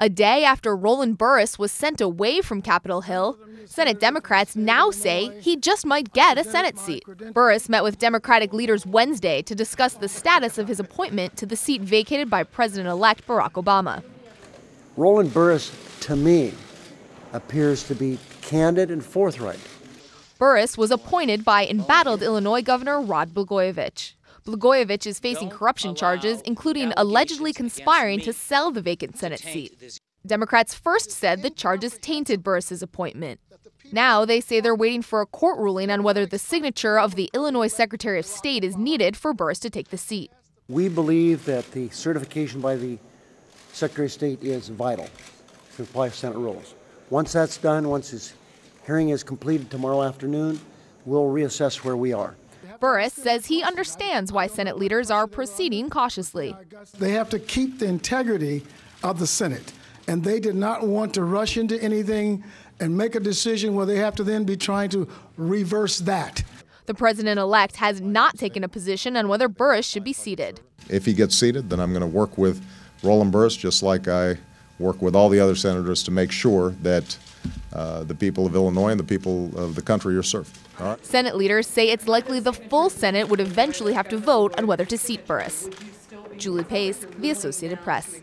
A day after Roland Burris was sent away from Capitol Hill, Senate Democrats now say he just might get a Senate seat. Burris met with Democratic leaders Wednesday to discuss the status of his appointment to the seat vacated by President elect Barack Obama. Roland Burris, to me, appears to be candid and forthright. Burris was appointed by embattled Illinois Governor Rod Blagojevich. Blagojevich is facing corruption charges, including allegedly conspiring to sell the vacant Senate seat. Democrats first said the charges tainted Burris's appointment. Now they say they're waiting for a court ruling on whether the signature of the Illinois Secretary of State is needed for Burris to take the seat. We believe that the certification by the Secretary of State is vital to apply Senate rules. Once that's done, once his hearing is completed tomorrow afternoon, we'll reassess where we are. Burris says he understands why Senate leaders are proceeding cautiously. They have to keep the integrity of the Senate, and they did not want to rush into anything and make a decision where they have to then be trying to reverse that. The president elect has not taken a position on whether Burris should be seated. If he gets seated, then I'm going to work with Roland Burris just like I work with all the other senators to make sure that uh, the people of Illinois and the people of the country are served. Senate leaders say it's likely the full Senate would eventually have to vote on whether to seat Burris. Julie Pace, The Associated Press.